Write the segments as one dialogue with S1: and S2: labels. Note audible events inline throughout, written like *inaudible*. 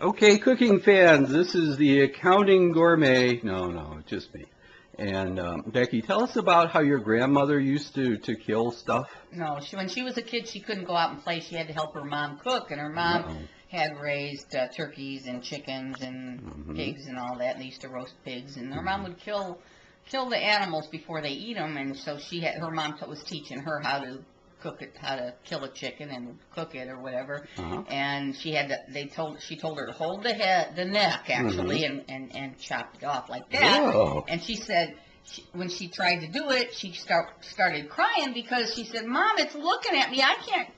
S1: Okay, cooking fans, this is the accounting gourmet. No, no, just me. And um, Becky, tell us about how your grandmother used to to kill stuff.
S2: No, she, when she was a kid, she couldn't go out and play. She had to help her mom cook, and her mom
S1: Uh-oh.
S2: had raised uh, turkeys and chickens and
S1: Mhm.
S2: pigs and all that. And they used to roast pigs, and her mom would kill kill the animals before they eat them. And so she had her mom t- was teaching her how to cook it, how to kill a chicken and cook it or whatever.
S1: Uh-huh.
S2: And she had to, they told she told her to hold the head, the neck actually, and, and and chop it off like that.
S1: Whoa.
S2: And she said, she, when she tried to do it, she start, started crying because she said, "Mom, it's looking at me. I can't,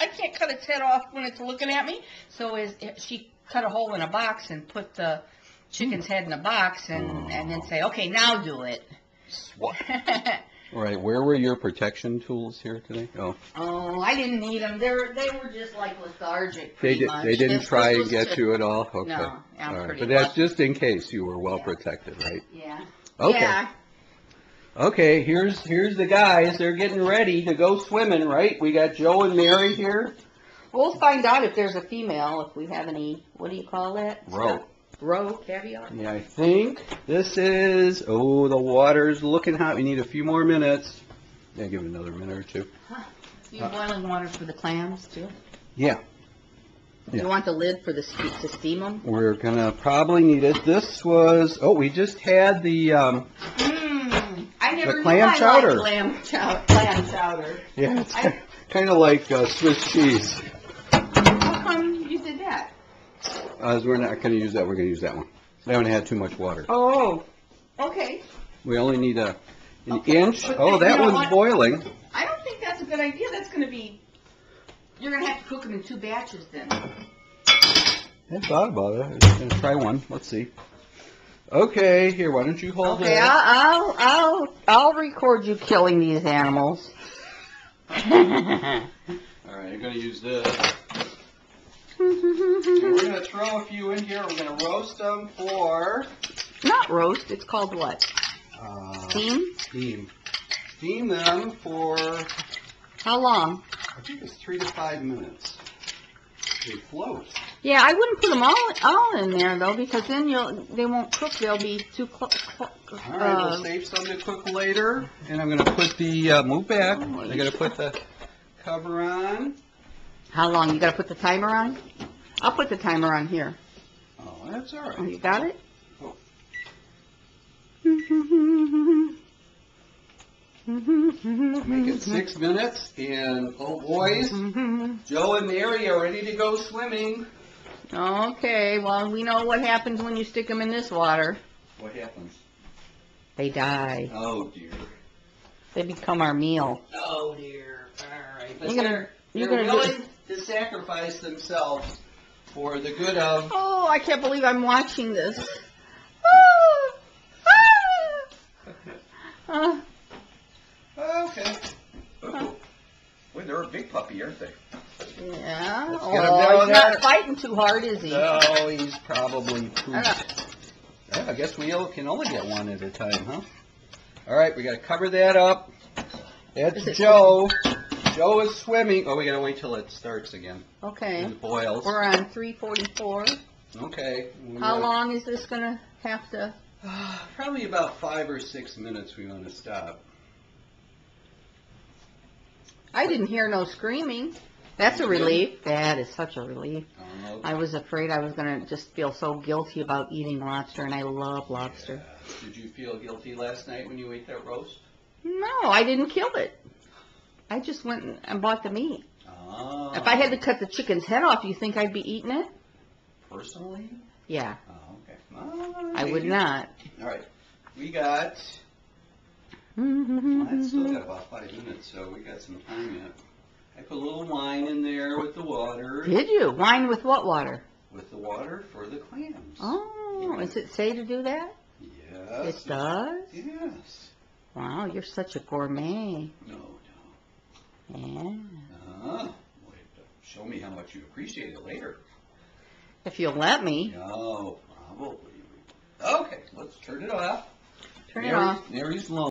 S2: I can't cut its head off when it's looking at me." So is she cut a hole in a box and put the chicken's head in a box, and and then say, "Okay, now do it." *laughs*
S1: All right, where were your protection tools here today? Oh,
S2: oh, I didn't need them. They were they were just like lethargic.
S1: they
S2: Pretty
S1: did.
S2: much.
S1: They didn't
S2: This-
S1: try
S2: this
S1: and
S2: was
S1: get
S2: just-
S1: you at all. Okay.
S2: No, I'm
S1: all right.
S2: pretty
S1: But that's
S2: lucky.
S1: just in case you were well
S2: Yeah.
S1: protected, right?
S2: Yeah.
S1: Okay.
S2: Yeah.
S1: Okay, here's here's the guys. They're getting ready to go swimming, right? We got Joe and Mary here.
S2: We'll find out if there's a female, if we have any, what do you call that?
S1: Roe.
S2: Roe, caviar?
S1: Yeah, I think this is. Oh, the water's looking hot. We need a few more minutes. Yeah, give it another minute or two. Huh.
S2: You boiling water for the clams too?
S1: Yeah, Yeah.
S2: You want the lid for the, ste- to steam them?
S1: we're gonna probably need it. This was. Oh, we just had the. Um,
S2: Mmm, I never
S1: The
S2: knew
S1: clam
S2: I
S1: chowder.
S2: liked lamb chow- clam chowder.
S1: yeah, it's
S2: I- *laughs*
S1: kind of like uh, Swiss cheese.
S2: How come you did that?
S1: Uh, we're not gonna use that. We're gonna use that one. That one had too much water.
S2: Oh, okay.
S1: We only need a an
S2: Okay,
S1: inch.
S2: but
S1: Oh,
S2: you
S1: that
S2: know
S1: one's
S2: what?
S1: boiling.
S2: I don't think that's a good idea. That's gonna be, you're gonna have to cook them in two batches then.
S1: I thought about it. I'm gonna try one. Let's see. Okay, here. Why don't you hold
S2: Okay,
S1: it?
S2: I'll, I'll, I'll, I'll record you killing these animals. *laughs*
S1: All right, I'm gonna use this. And we're gonna *laughs* throw a few in here. We're gonna roast them for
S2: Not roast, it's called what?
S1: uh,
S2: Steam?
S1: steam. Steam them for
S2: How long?
S1: I think it's three to five minutes. They float.
S2: Yeah, I wouldn't put them all, all in there though, because then you'll, they won't cook, they'll be too clo- clo-
S1: All right,
S2: uh,
S1: we'll save some to cook later. And I'm gonna put the uh, move back. I'm gonna put the *laughs* cover on.
S2: How long? You gotta put the timer on? I'll put the timer on here.
S1: Oh, that's all
S2: Oh,
S1: right.
S2: you got it?
S1: Oh. Make it six minutes, and oh boys, Joe and Mary are ready to go swimming.
S2: Okay, well, we know what happens when you stick them in this water.
S1: What happens?
S2: They die.
S1: Oh dear.
S2: They become our meal.
S1: Oh dear. All right.
S2: You're gonna- you're
S1: they're
S2: gonna do-
S1: willing to sacrifice themselves for the good of.
S2: Oh, I can't believe I'm watching this. *laughs* Ah,
S1: Okay. Oh. Boy, they're a big puppy, aren't they?
S2: yeah.
S1: Let's get 'em
S2: Oh, he's not fighting too hard, is he?
S1: No, he's probably too.
S2: I.
S1: Yeah, I guess we can only get one at a time, huh? All right, we gotta cover that up. That's
S2: Joe. it-
S1: Joe. Is swimming. Oh, we gotta wait till it starts again.
S2: Okay.
S1: It boils.
S2: We're on 344.
S1: Okay. We're
S2: How
S1: gonna-
S2: long is this gonna have to? *sighs*
S1: Probably about five or six minutes. We want to stop.
S2: I didn't hear no screaming. That's a relief. That is such a relief.
S1: Oh,
S2: I was afraid I was gonna just feel so guilty about eating lobster, and I love lobster.
S1: Did you feel guilty last night when you ate that roast?
S2: No, I didn't kill it. I just went and- bought the meat.
S1: Oh.
S2: If I had to cut the chicken's head off, you think I'd be eating it?
S1: personally.
S2: Yeah,
S1: Oh, okay.
S2: I would not.
S1: All right. We got. *laughs* Well, that's still got about five minutes, so we got some time yet. I put a little wine in there with the water.
S2: Did you? Wine with what water?
S1: With the water for the clams.
S2: Oh, does it say to do that?
S1: Yes.
S2: It does?
S1: Yes.
S2: Wow, you're such a gourmet.
S1: No, Uh, well, show me how much you appreciate it later.
S2: If you'll let me.
S1: No, probably. Okay, let's turn it off.
S2: Turn it off.
S1: Mary's lonely.